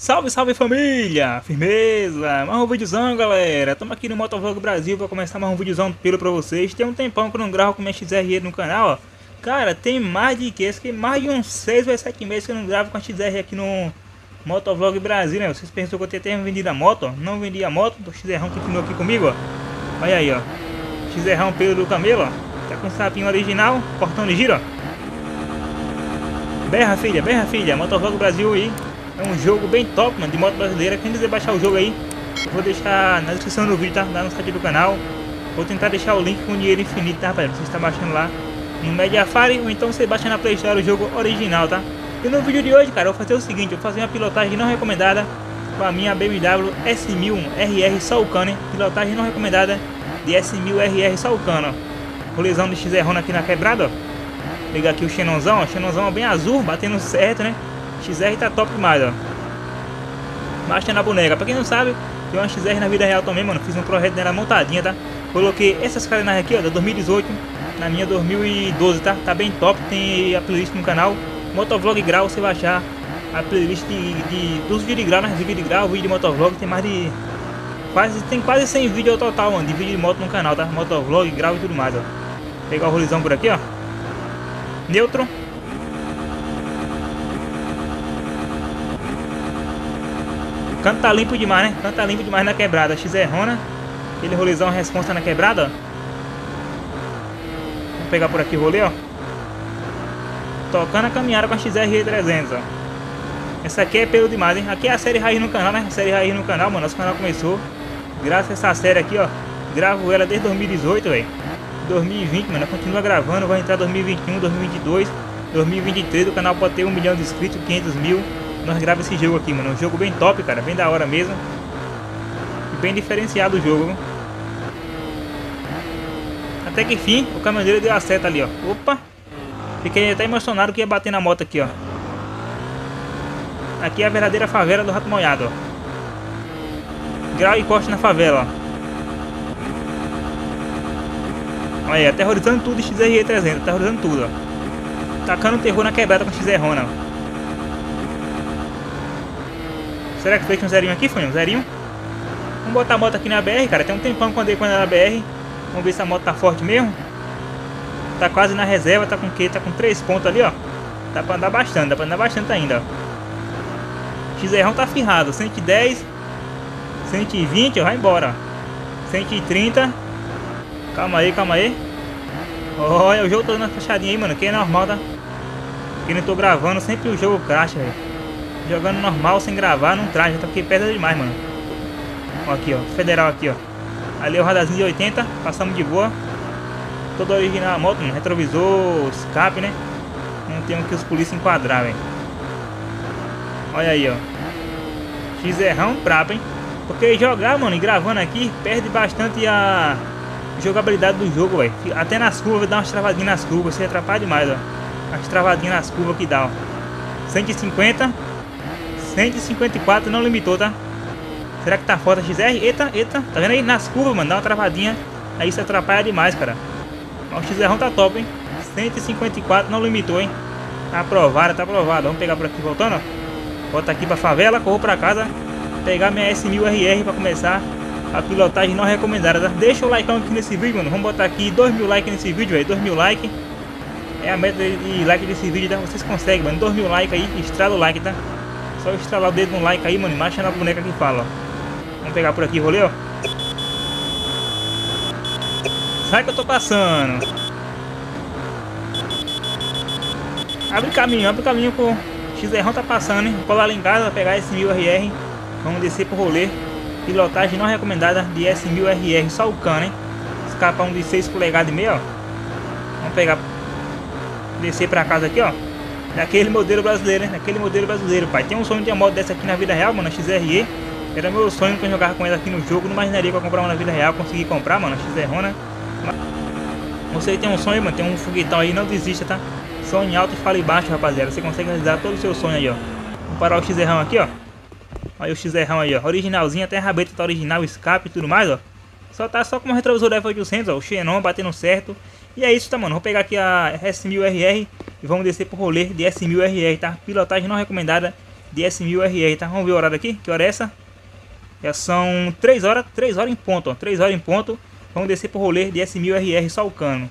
Salve, salve família! Firmeza! Mais um videozão, galera! Estamos aqui no Motovlog Brasil para começar mais um videozão pelo pra vocês. Tem um tempão que eu não gravo com minha XR no canal, ó. Cara, tem mais de que? que mais de uns 6 ou 7 meses que eu não gravo com a XR aqui no Motovlog Brasil, né? Vocês pensam que eu tinha até vendido a moto. Não vendi a moto, o XR continua aqui comigo, ó. Olha aí, ó. XR pelo do camelo, ó. Tá com o sapinho original, portão de giro, ó. Berra, filha, berra, filha. Motovlog Brasil aí. É um jogo bem top, mano, de moto brasileira. Quem quiser baixar o jogo aí, eu vou deixar na descrição do vídeo, tá? Lá no site do canal. Vou tentar deixar o link com dinheiro infinito, tá, rapaziada? Você está baixando lá no Mediafire ou então você baixa na Play Store o jogo original, tá? E no vídeo de hoje, cara, eu vou fazer o seguinte, eu vou fazer uma pilotagem não recomendada com a minha BMW S1000 RR Salcano, pilotagem não recomendada de S1000 RR Salcano. Rolezão de XR aqui na quebrada, ó. Pegar aqui o Xenonzão, ó, Xenonzão bem azul, batendo certo, né? XR tá top demais, ó. Baixa na boneca. Pra quem não sabe, tem uma XR na vida real também, mano. Fiz um projeto nela montadinha, tá? Coloquei essas carenagens aqui, ó, da 2018, na minha 2012, tá? Tá bem top. Tem a playlist no canal. Motovlog Grau, você vai achar a playlist de, de dos vídeos de grau, né? Vídeo de grau, vídeo de motovlog. Tem mais de. Quase, tem quase 100 vídeos ao total, mano, de vídeo de moto no canal, tá? Motovlog, grau e tudo mais, ó. Pegar o rolizão por aqui, ó. Neutro. Canto tá limpo demais, né? canto tá limpo demais na quebrada. XR Rona. Aquele rolezão responsa na quebrada, ó. Vamos pegar por aqui o rolê, ó. Tocando a caminhada com a XR 300, ó. Essa aqui é pelo demais, hein? Aqui é a série Raiz no canal, né? A série Raiz no canal, mano. Nosso canal começou. Graças a essa série aqui, ó. Gravo ela desde 2018, velho. 2020, mano. Continua gravando. Vai entrar 2021, 2022, 2023. O canal pode ter um milhão de inscritos, 500 mil nós gravamos esse jogo aqui, mano. Um jogo bem top, cara. Bem da hora mesmo. E bem diferenciado o jogo. Até que enfim, o caminhoneiro deu a seta ali, ó. Opa! Fiquei até emocionado que ia bater na moto aqui, ó. Aqui é a verdadeira favela do Rato Molhado, ó. Grau e corte na favela, ó. Olha aí, aterrorizando tudo XRE 300, aterrorizando tudo, ó. Tacando terror na quebrada com XR Rona, ó. Será que fez um zerinho aqui, foi um zerinho? Vamos botar a moto aqui na BR, cara. Tem um tempão quando eu andei na BR. Vamos ver se a moto tá forte mesmo. Tá quase na reserva, tá com o quê? Tá com três pontos ali, ó. Dá pra andar bastante, dá pra andar bastante ainda, ó. XR tá firrado, 110, 120, ó, vai embora. 130. Calma aí, calma aí. Olha, o jogo todo na fechadinha aí, mano. Que é normal, tá? Que não tô gravando, sempre o jogo cracha, velho. Jogando normal, sem gravar, não traz. Tá aqui perto demais, mano. Ó, aqui, ó. Federal aqui, ó. Ali é o radarzinho de 80. Passamos de boa. Todo original a moto, mano. Retrovisor, escape, né? Não tem o que os polícias enquadrar, velho. Olha aí, ó. XR brabo, hein? Porque jogar, mano, e gravando aqui, perde bastante a jogabilidade do jogo, velho. Até nas curvas, dá umas travadinhas nas curvas. Você atrapalha demais, ó. As travadinhas nas curvas que dá, ó. 150 154 não limitou, tá? Será que tá foda XR? Eita, eita. Tá vendo aí? Nas curvas, mano. Dá uma travadinha. Aí isso atrapalha demais, cara. Mas o XR tá top, hein? 154 não limitou, hein? Tá aprovado, tá aprovado. Vamos pegar por aqui voltando, ó. Volta aqui pra favela, corro pra casa. Pegar minha S1000RR pra começar a pilotagem não recomendada, tá? Deixa o like aqui nesse vídeo, mano. Vamos botar aqui 2 mil likes nesse vídeo, velho. 2 mil likes. É a meta de like desse vídeo, tá? Vocês conseguem, mano. 2 mil likes aí, estrada o like, tá? Só estralar o dedo no like aí, mano. Marcha na boneca que fala, ó. Vamos pegar por aqui, rolê, ó. Sai que eu tô passando. Abre caminho, abre caminho com... XR tá passando, hein? Colar lá em casa, pegar esse 1000RR. Vamos descer pro rolê. Pilotagem não recomendada de S1000RR, só o cano, hein? Escapão de 6 polegadas e meio, ó. Vamos pegar... Descer pra casa aqui, ó. Daquele modelo brasileiro, né? Daquele modelo brasileiro, pai. Tem um sonho de uma moto dessa aqui na vida real, mano, a XRE. Era meu sonho quando eu jogava com ela aqui no jogo. Não imaginaria que eu comprar uma na vida real, consegui comprar, mano, a XR Você tem um sonho, mano, tem um foguetão aí, não desista, tá? Sonho alto e fale baixo, rapaziada. Você consegue realizar todo o seu sonho aí, ó. Vamos parar o XR aqui, ó. Olha o XR aí, ó. Originalzinho, até a rabeta tá original, escape e tudo mais, ó. Só tá só com o retrovisor F800, ó. O Xenon batendo certo. E é isso, tá, mano? Vou pegar aqui a S1000RR e vamos descer pro rolê de S1000RR, tá? Pilotagem não recomendada de S1000RR, tá? Vamos ver o horário aqui, que hora é essa? Já são 3 horas, 3 horas em ponto, ó, 3 horas em ponto. Vamos descer pro rolê de S1000RR só o cano.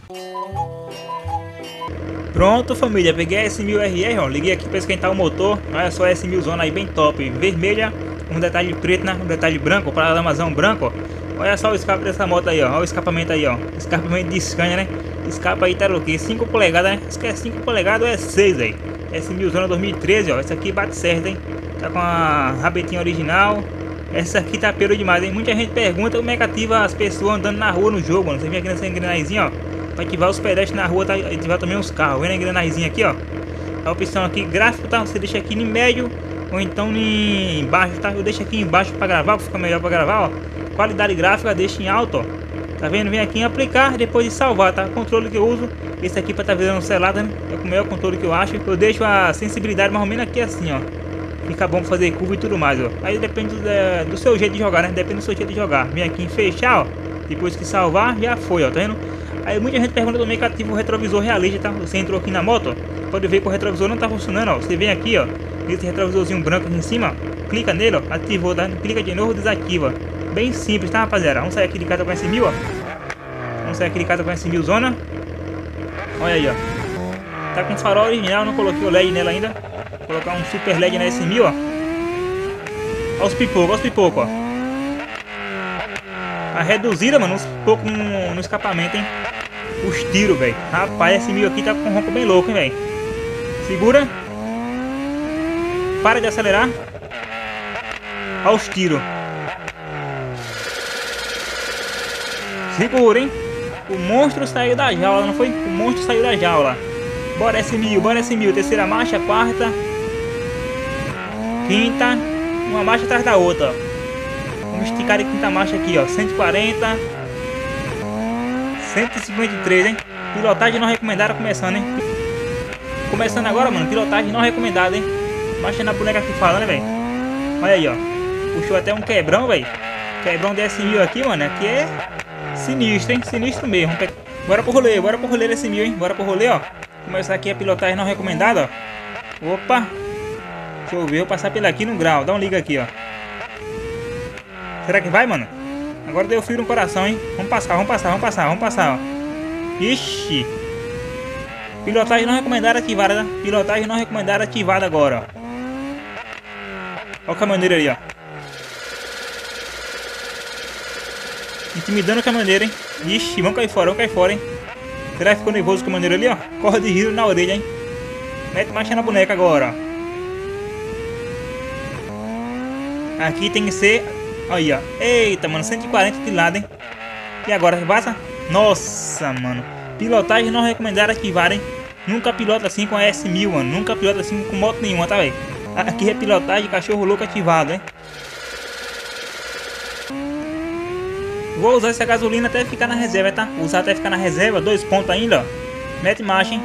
Pronto família, peguei a S1000RR, ó, liguei aqui para esquentar o motor, olha só essa 1000 zona aí bem top, vermelha, um detalhe preto, né? um detalhe branco, para lamazão branco, ó. Olha só o escape dessa moto aí, ó, olha o escapamento aí, ó, escapamento de Scania, né, escapa aí tá o que, 5 polegadas, né, isso que é 5 polegadas ou é 6 aí, S1000 zona 2013, ó, essa aqui bate certo, hein, tá com a rabetinha original, essa aqui tá pelo demais, hein, muita gente pergunta como é que ativa as pessoas andando na rua no jogo, mano, você vem aqui nessa engrenagemzinha, ó, para ativar os pedestres na rua, tá, ativar também os carros. Vendo a engrenagemzinha aqui, ó. A opção aqui, gráfico, tá? Você deixa aqui em médio ou então em baixo, tá? Eu deixo aqui embaixo para gravar, fica melhor para gravar, ó. Qualidade gráfica, deixa em alto, ó. Tá vendo? Vem aqui em aplicar, depois de salvar, tá? Controle que eu uso, esse aqui para tá virando selado, né? É o melhor controle que eu acho. Eu deixo a sensibilidade mais ou menos aqui assim, ó. Fica bom fazer curva e tudo mais, ó. Aí depende do, do seu jeito de jogar, né? Depende do seu jeito de jogar. Vem aqui em fechar, ó. Depois que salvar, já foi, ó. Tá vendo? Aí muita gente pergunta também que ativa o retrovisor realista, tá? Você entrou aqui na moto, pode ver que o retrovisor não tá funcionando, ó. Você vem aqui, ó, esse retrovisorzinho branco aqui em cima, clica nele, ó, ativou, tá? Clica de novo, desativa. Bem simples, tá, rapaziada? Vamos sair aqui de casa com esse mil, ó. Vamos sair aqui de casa com esse mil zona. Olha aí, ó. Tá com farol original, não coloquei o LED nela ainda. Vou colocar um super LED na S1000, ó. Olha os pipocos, olha os pipocos, ó. A reduzida, mano, uns pouco no, no escapamento, hein? Os tiros, velho. Rapaz, esse mil aqui tá com um ronco bem louco, hein, velho. Segura. Para de acelerar. Olha os tiros. Segura, hein? O monstro saiu da jaula, não foi? O monstro saiu da jaula. Bora esse mil, bora esse mil. Terceira marcha, quarta. Quinta. Uma marcha atrás da outra. Vamos esticar a quinta marcha aqui, ó. 140. 153, hein? Pilotagem não recomendada começando, hein? Começando agora, mano. Pilotagem não recomendada, hein? Baixa na boneca aqui falando, velho. Olha aí, ó. Puxou até um quebrão, velho. Quebrão desse mil aqui, mano. Aqui é sinistro, hein? Sinistro mesmo. Bora pro rolê, bora pro rolê desse mil, hein? Bora pro rolê, ó. Começar aqui a pilotagem não recomendada, ó. Opa. Deixa eu ver, vou passar pela aqui no grau. Dá um liga aqui, ó. Será que vai, mano? Agora deu frio no coração, hein? Vamos passar, vamos passar, vamos passar, vamos passar, ó. Ixi. Pilotagem não recomendada ativada, né? Pilotagem não recomendada ativada agora, ó. Olha o caminhoneiro ali, ó. Intimidando o caminhoneiro, hein? Ixi, vamos cair fora, vamos cair fora, hein? Será que ficou nervoso o caminhoneiro ali, ó? Corre de giro na orelha, hein? Mete marcha na boneca agora. Aqui tem que ser... Olha, ó. Eita, mano, 140 de lado, hein? E agora, passa? Nossa, mano. Pilotagem não recomendada ativar, hein? Nunca pilota assim com a S1000, mano. Nunca pilota assim com moto nenhuma, tá, velho? Aqui é pilotagem cachorro louco ativado, hein? Vou usar essa gasolina até ficar na reserva, tá? Usar até ficar na reserva, dois pontos ainda, ó. Mete marcha, hein?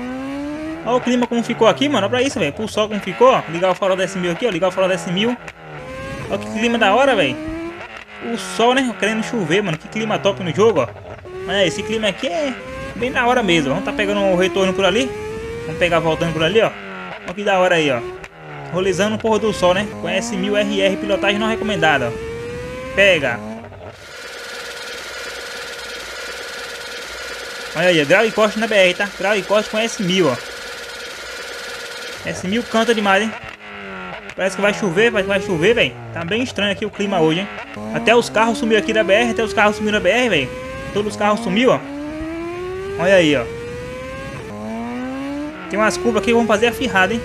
Olha o clima como ficou aqui, mano. Olha pra isso, velho. Pro sol como ficou, ó. Ligar o farol desse mil aqui, ó. Ligar o farol desse mil. Olha que clima da hora, velho. O sol, né? Querendo chover, mano. Que clima top no jogo, ó. Mas esse clima aqui é bem da hora mesmo. Vamos tá pegando o retorno por ali. Vamos pegar voltando por ali, ó. Olha que da hora aí, ó. Rolizando o porra do sol, né? Com S1000RR pilotagem não recomendada, ó. Pega. Olha aí, grau e corte na BR, tá? Grau e corte com S1000, ó. S1000 canta demais, hein? Parece que vai chover, vai, vai chover, velho. Tá bem estranho aqui o clima hoje, hein? Até os carros sumiram aqui da BR, até os carros sumiram da BR, velho. Todos os carros sumiu, ó. Olha aí, ó. Tem umas curvas aqui que fazer a firrada, hein?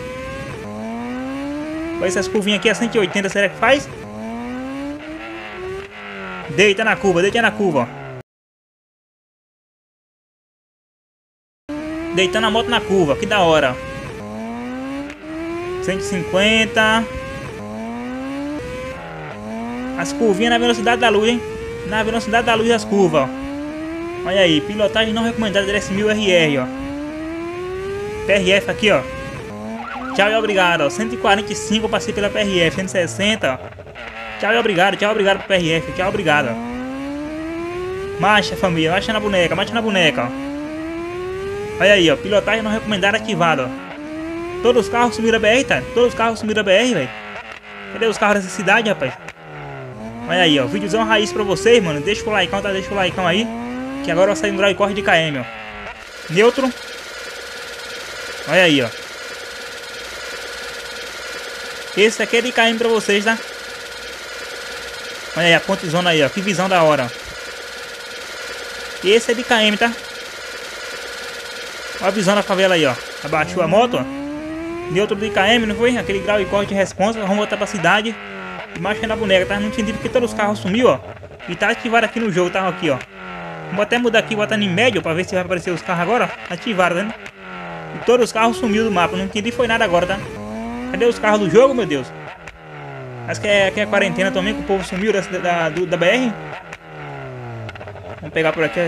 Olha essas curvinhas aqui a 180, será que faz? Deita na curva, deita na curva, ó. Deitando a moto na curva, que da hora. 150. As curvinhas na velocidade da luz, hein? Na velocidade da luz as curvas, ó. Olha aí, pilotagem não recomendada da S1000RR, ó. PRF aqui, ó. Tchau e obrigado, ó. 145 eu passei pela PRF, 160, ó. Tchau e obrigado, tchau e obrigado pro PRF, tchau e obrigado, ó. Marcha, família, marcha na boneca, marcha na boneca, ó. Olha aí, ó. Pilotagem não recomendada ativada, ó. Todos os carros sumiram a BR, tá? Todos os carros sumiram a BR, velho. Cadê os carros dessa cidade, rapaz? Olha aí, ó. Vídeozão raiz pra vocês, mano. Deixa o like, tá? Deixa o like aí. Que agora vai sair um drive corre de KM, ó. Neutro. Olha aí, ó. Esse aqui é de KM pra vocês, tá? Olha aí a pontezona aí, ó. Que visão da hora. Esse é de KM, tá? Olha a visão da favela aí, ó. Abaixou a moto, ó. Neutro de KM, não foi? Aquele grau e corte de responsa. Vamos voltar pra cidade. E marcha na boneca, tá? Não entendi porque todos os carros sumiu, ó. E tá ativado aqui no jogo, tá? Aqui, ó. Vamos até mudar aqui, botar em médio pra ver se vai aparecer os carros agora. Ativaram, tá? E todos os carros sumiu do mapa. Não entendi foi nada agora, tá? Cadê os carros do jogo, meu Deus? Acho que é, que é quarentena também, que o povo sumiu da, da, do, da BR. Vamos pegar por aqui.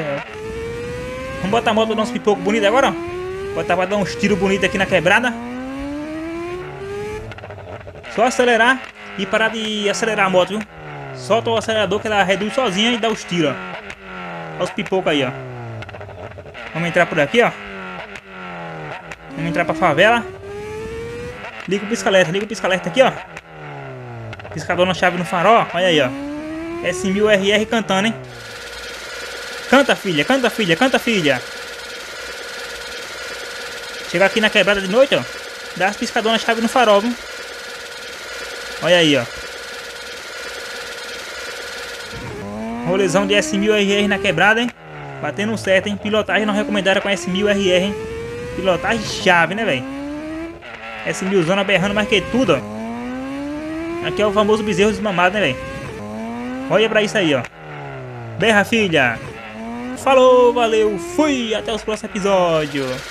Vamos botar a moto do nosso pipoco bonito agora, ó. Botar pra dar uns tiros bonitos aqui na quebrada. Só acelerar e parar de acelerar a moto, viu? Solta o acelerador que ela reduz sozinha e dá os tiros, ó. Olha os pipocos aí, ó. Vamos entrar por aqui, ó. Vamos entrar pra favela. Liga o pisca-alerta, liga o pisca-alerta aqui, ó. Piscador na chave no farol, olha aí, ó. S1000RR cantando, hein? Canta, filha, canta, filha, canta, filha. Chega aqui na quebrada de noite, ó. Dá as piscadoras na chave no farol, viu? Olha aí, ó. Rolezão de S1000RR na quebrada, hein? Batendo certo, hein? Pilotagem não recomendada com S1000RR, hein? Pilotagem chave, né, velho? S1000 zona berrando mais que tudo, ó. Aqui é o famoso bezerro desmamado, né, velho? Olha pra isso aí, ó. Berra, filha! Falou, valeu, fui! Até os próximos episódios!